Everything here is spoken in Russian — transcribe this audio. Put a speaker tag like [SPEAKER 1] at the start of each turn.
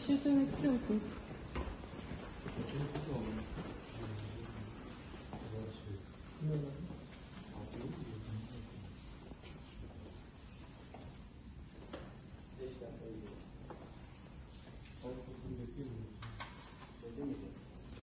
[SPEAKER 1] şey söylemek istiyor musunuz?
[SPEAKER 2] Bilmiyorum.